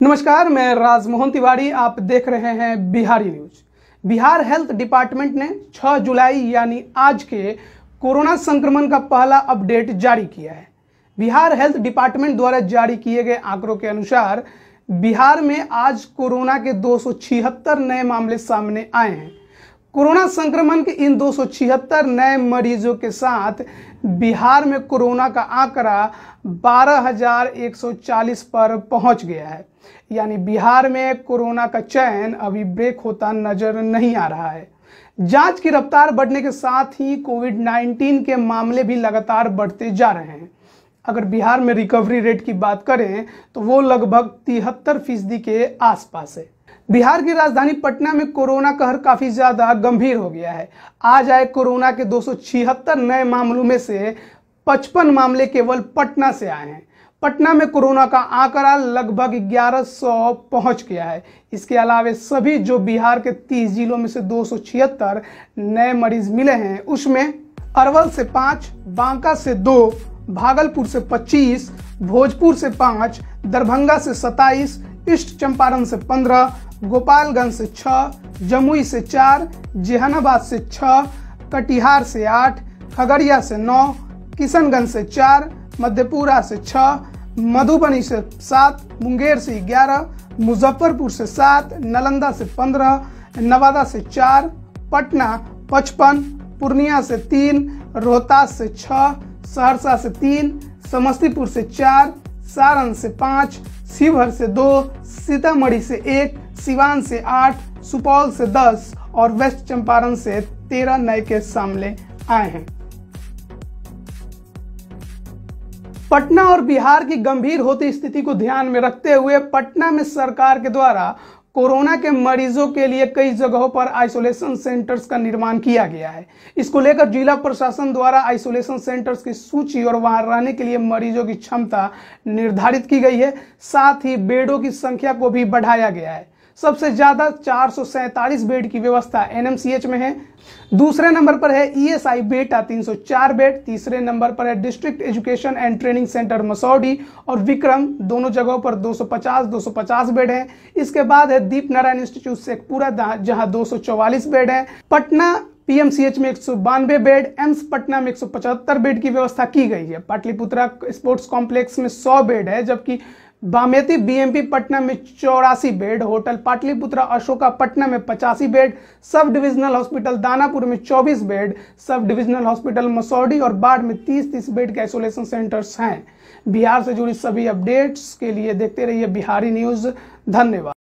नमस्कार, मैं राजमोहन तिवारी, आप देख रहे हैं Bihari news. Bihar health department ने 6 जुलाई, यानी आज के कोरोना संक्रमण का पहला अपडेट जारी किया है। बिहार हेल्थ डिपार्टमेंट द्वारा जारी किए गए आंकड़ों के अनुसार, बिहार में आज कोरोना के दो सौ छिहत्तर नए मामले सामने आए हैं। कोरोना संक्रमण के इन दो सौ छिहत्तर नए मरीजों के साथ बिहार में कोरोना का आंकड़ा 12,140 पर पहुँच गया है। यानी बिहार में कोरोना का चयन अभी ब्रेक होता नज़र नहीं आ रहा है। जाँच की रफ्तार बढ़ने के साथ ही कोविड 19 के मामले भी लगातार बढ़ते जा रहे हैं। अगर बिहार में रिकवरी रेट की बात करें तो वो लगभग तिहत्तर फ़ीसदी के आसपास है। बिहार की राजधानी पटना में कोरोना कहर काफ़ी ज़्यादा गंभीर हो गया है। आज आए कोरोना के दो सौ छिहत्तर नए मामलों में से 55 मामले केवल पटना से आए हैं। पटना में कोरोना का आंकड़ा लगभग 1100 पहुँच गया है। इसके अलावा सभी जो बिहार के 30 जिलों में से दो सौ छिहत्तर नए मरीज़ मिले हैं उसमें अरवल से पाँच बांका से दो भागलपुर से 25, भोजपुर से पाँच दरभंगा से 27, ईस्ट चंपारण से 15, गोपालगंज से छह जमुई से चार, जहानाबाद से छह कटिहार से आठ, खगड़िया से नौ, किशनगंज से चार, मधेपुरा से छह मधुबनी से सात, मुंगेर से ग्यारह, मुजफ्फरपुर से सात, नालंदा से पंद्रह, नवादा से चार, पटना पचपन, पूर्णिया से तीन, रोहतास से छह सहरसा से तीन, समस्तीपुर से चार, सारण से पाँच, शिवहर से दो, सीतामढ़ी से एक सिवान से आठ, सुपौल से दस और वेस्ट चंपारण से तेरह नए केस सामने आए हैं। पटना और बिहार की गंभीर होती स्थिति को ध्यान में रखते हुए पटना में सरकार के द्वारा कोरोना के मरीजों के लिए कई जगहों पर आइसोलेशन सेंटर्स का निर्माण किया गया है। इसको लेकर जिला प्रशासन द्वारा आइसोलेशन सेंटर्स की सूची और वहाँ रहने के लिए मरीजों की क्षमता निर्धारित की गई है। साथ ही बेडों की संख्या को भी बढ़ाया गया है। सबसे ज़्यादा चार सौ सैंतालीस बेड की व्यवस्था एनएमसीएच में है। दूसरे नंबर पर है ईएसआई बेटा 304 बेड। तीसरे नंबर पर है district education and training center Masaurhi और विक्रम, दोनों जगहों पर 250 250 बेड है। इसके बाद है दीप नारायण इंस्टीट्यूट से पूरा जहाँ 244 बेड है। पटना पीएमसीएच में एक सौ बानवे बेड, एम्स पटना में 175 बेड की व्यवस्था की गई है। पाटलिपुत्रा स्पोर्ट्स कॉम्प्लेक्स में 100 बेड है, जबकि बामेती बीएमपी पटना में चौरासी बेड, होटल पाटलिपुत्रा अशोका पटना में पचासी bed, sub divisional hospital Danapur में 24 bed, sub divisional hospital Masaudhi और बाढ़ में 30-30 बेड के आइसोलेशन सेंटर्स हैं। बिहार से जुड़ी सभी अपडेट्स के लिए देखते रहिए बिहारी न्यूज़। धन्यवाद।